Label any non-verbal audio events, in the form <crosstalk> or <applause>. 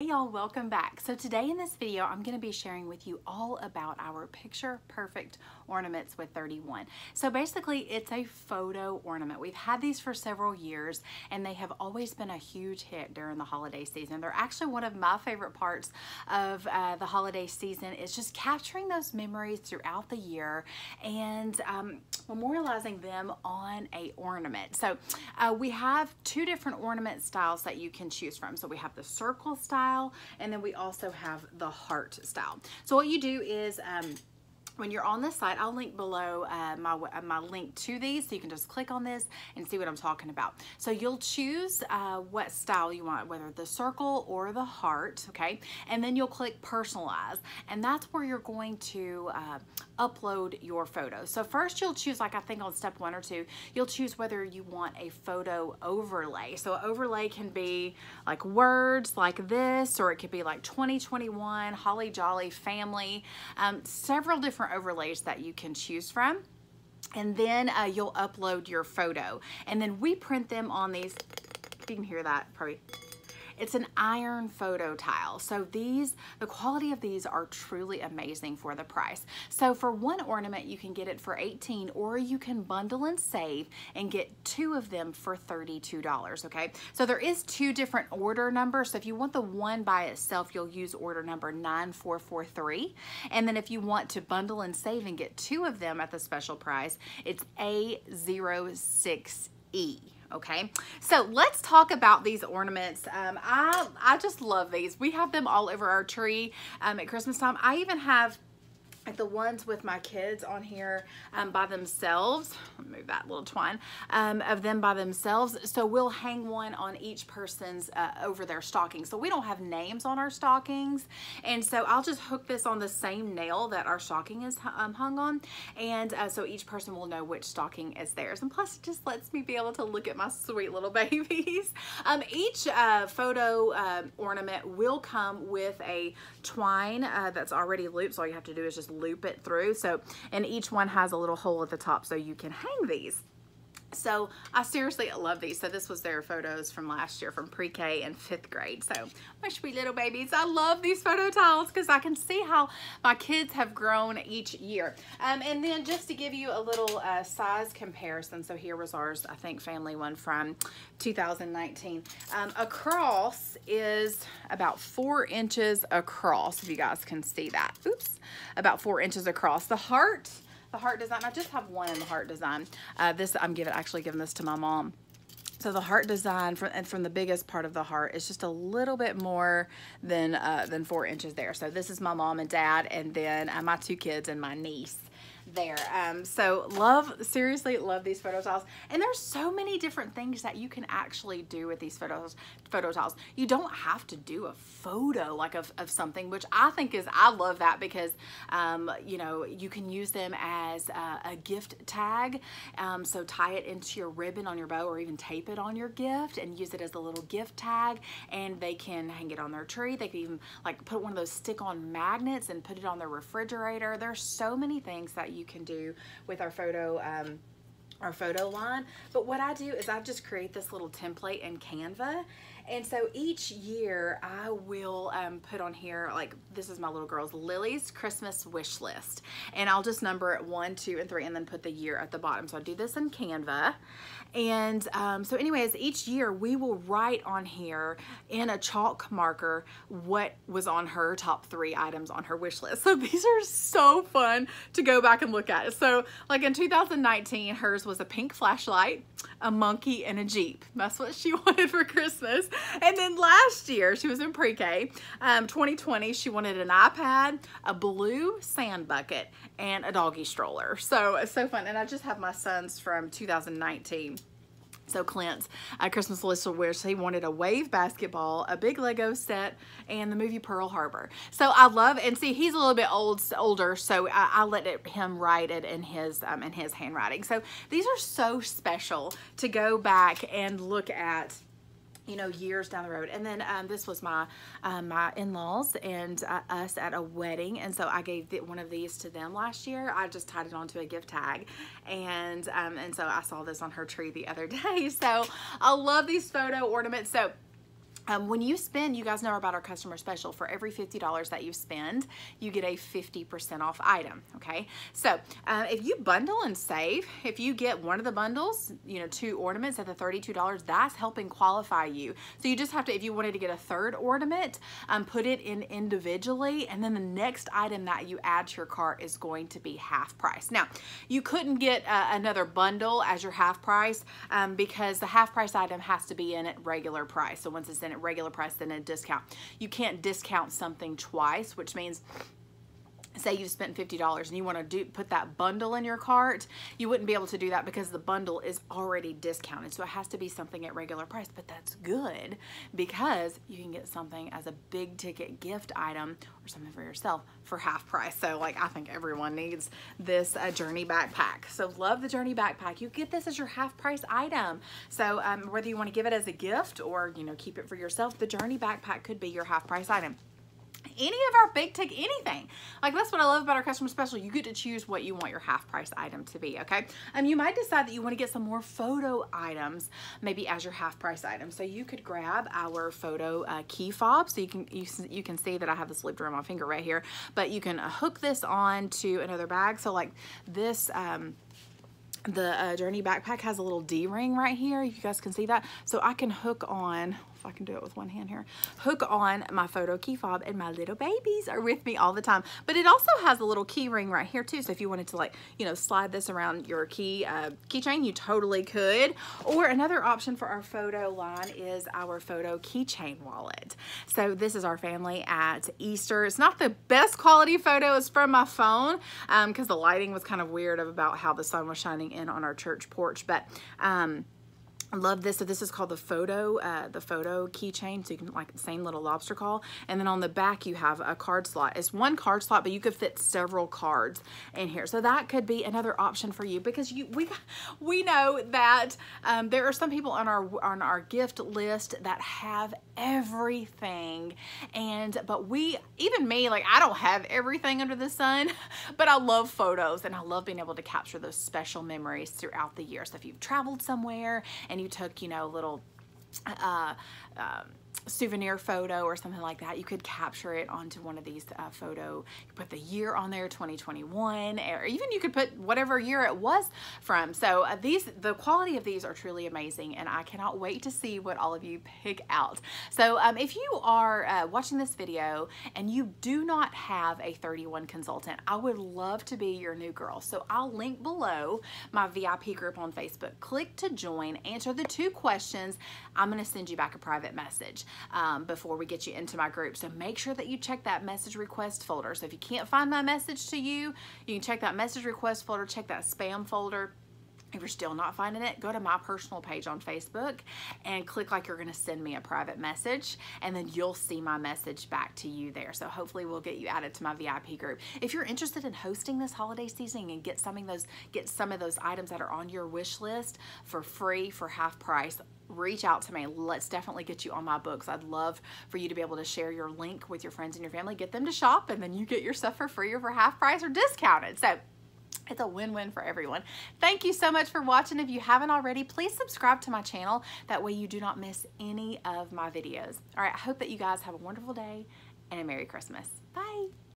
Hey y'all, welcome back. So today in this video, I'm gonna be sharing with you all about our picture perfect ornaments with 31. So basically it's a photo ornament. We've had these for several years and they have always been a huge hit during the holiday season. They're actually one of my favorite parts of uh, the holiday season is just capturing those memories throughout the year and um, memorializing them on a ornament. So uh, we have two different ornament styles that you can choose from. So we have the circle style style and then we also have the heart style. So what you do is um, when you're on this site, I'll link below uh, my, uh, my link to these so you can just click on this and see what I'm talking about. So you'll choose uh, what style you want, whether the circle or the heart, okay? And then you'll click personalize and that's where you're going to uh, upload your photo. So first you'll choose, like I think on step one or two, you'll choose whether you want a photo overlay. So overlay can be like words like this, or it could be like 2021, Holly Jolly Family, um, several different overlays that you can choose from. And then uh, you'll upload your photo. And then we print them on these, you can hear that probably it's an iron photo tile. So these, the quality of these are truly amazing for the price. So for one ornament, you can get it for 18 or you can bundle and save and get two of them for $32, okay? So there is two different order numbers. So if you want the one by itself, you'll use order number 9443. And then if you want to bundle and save and get two of them at the special price, it's A06E okay? So let's talk about these ornaments. Um, I I just love these. We have them all over our tree um, at Christmas time. I even have the ones with my kids on here um, by themselves, move that little twine, um, of them by themselves. So we'll hang one on each person's uh, over their stocking. So we don't have names on our stockings. And so I'll just hook this on the same nail that our stocking is um, hung on. And uh, so each person will know which stocking is theirs. And plus it just lets me be able to look at my sweet little <laughs> babies. Um, each uh, photo uh, ornament will come with a twine uh, that's already looped. So all you have to do is just loop it through. So, and each one has a little hole at the top so you can hang these. So I seriously love these. So this was their photos from last year from pre-K and fifth grade. So my sweet little babies, I love these photo tiles because I can see how my kids have grown each year. Um, and then just to give you a little uh, size comparison. So here was ours, I think family one from 2019. Um, across is about four inches across, if you guys can see that. Oops, about four inches across. The heart the heart design. I just have one in the heart design. Uh, this, I'm giving actually giving this to my mom. So the heart design from, and from the biggest part of the heart is just a little bit more than, uh, than four inches there. So this is my mom and dad and then uh, my two kids and my niece there. Um, so love, seriously love these photo tiles. And there's so many different things that you can actually do with these photos, photo tiles. You don't have to do a photo like of, of something, which I think is, I love that because, um, you know, you can use them as a, a gift tag. Um, so tie it into your ribbon on your bow or even tape it on your gift and use it as a little gift tag and they can hang it on their tree. They can even like put one of those stick on magnets and put it on their refrigerator. There's so many things that you can do with our photo um, our photo line. But what I do is I just create this little template in Canva and so each year I will um, put on here, like this is my little girl's Lily's Christmas wish list. And I'll just number it one, two, and three, and then put the year at the bottom. So I do this in Canva. And um, so anyways, each year we will write on here in a chalk marker what was on her top three items on her wish list. So <laughs> these are so fun to go back and look at. So like in 2019, hers was a pink flashlight, a monkey, and a Jeep. That's what she <laughs> wanted for Christmas. And then last year, she was in pre-K, um, 2020, she wanted an iPad, a blue sand bucket, and a doggy stroller. So it's so fun. And I just have my sons from 2019. So Clint's uh, Christmas list of wish, he wanted a wave basketball, a big Lego set, and the movie Pearl Harbor. So I love, and see, he's a little bit old, older, so I, I let it, him write it in his, um, in his handwriting. So these are so special to go back and look at you know, years down the road. And then um, this was my um, my in-laws and uh, us at a wedding. And so I gave the, one of these to them last year. I just tied it onto a gift tag. And, um, and so I saw this on her tree the other <laughs> day. So I love these photo ornaments. So um, when you spend, you guys know about our customer special. For every $50 that you spend, you get a 50% off item, okay? So uh, if you bundle and save, if you get one of the bundles, you know, two ornaments at the $32, that's helping qualify you. So you just have to, if you wanted to get a third ornament, um, put it in individually, and then the next item that you add to your cart is going to be half price. Now, you couldn't get uh, another bundle as your half price um, because the half price item has to be in at regular price. So once it's in at regular price than a discount. You can't discount something twice, which means say you've spent $50 and you want to do put that bundle in your cart, you wouldn't be able to do that because the bundle is already discounted. So it has to be something at regular price, but that's good because you can get something as a big ticket gift item or something for yourself for half price. So like I think everyone needs this uh, Journey backpack. So love the Journey backpack. You get this as your half price item. So um, whether you want to give it as a gift or you know keep it for yourself, the Journey backpack could be your half price item any of our big ticket anything. Like that's what i love about our customer special. You get to choose what you want your half price item to be okay? Um you might decide that you want to get some more photo items maybe as your half price item. So you could grab our photo uh, key fob so you can you, you can see that i have this looped around my finger right here but you can uh, hook this on to another bag. So like this um the uh, Journey backpack has a little D-ring right here. You guys can see that. So I can hook on, I can do it with one hand here, hook on my photo key fob and my little babies are with me all the time. But it also has a little key ring right here too. So if you wanted to like, you know, slide this around your key uh, keychain, you totally could. Or another option for our photo line is our photo keychain wallet. So this is our family at Easter. It's not the best quality photo. It's from my phone Um, because um, the lighting was kind of weird of about how the sun was shining in on our church porch. But um, I love this. So this is called the photo, uh, the photo keychain. So you can like the same little lobster claw. And then on the back you have a card slot. It's one card slot, but you could fit several cards in here. So that could be another option for you because you we we know that um, there are some people on our on our gift list that have everything, and but we even me like I don't have everything under the sun, <laughs> but I love photos and I love being able to capture those special memories throughout the year. So if you've traveled somewhere and and you took, you know, little uh, um, souvenir photo or something like that, you could capture it onto one of these uh, photo. You put the year on there, 2021, or even you could put whatever year it was from. So uh, these, the quality of these are truly amazing, and I cannot wait to see what all of you pick out. So um, if you are uh, watching this video and you do not have a 31 consultant, I would love to be your new girl. So I'll link below my VIP group on Facebook. Click to join, answer the two questions. I'm going to send you back a private um, before we get you into my group. So make sure that you check that message request folder. So if you can't find my message to you, you can check that message request folder, check that spam folder. If you're still not finding it, go to my personal page on Facebook and click like you're going to send me a private message and then you'll see my message back to you there. So hopefully we'll get you added to my VIP group. If you're interested in hosting this holiday season and get some of those get some of those items that are on your wish list for free for half price, reach out to me. Let's definitely get you on my books. I'd love for you to be able to share your link with your friends and your family, get them to shop, and then you get your stuff for free or for half price or discounted. So it's a win-win for everyone. Thank you so much for watching. If you haven't already, please subscribe to my channel. That way you do not miss any of my videos. All right, I hope that you guys have a wonderful day and a Merry Christmas. Bye.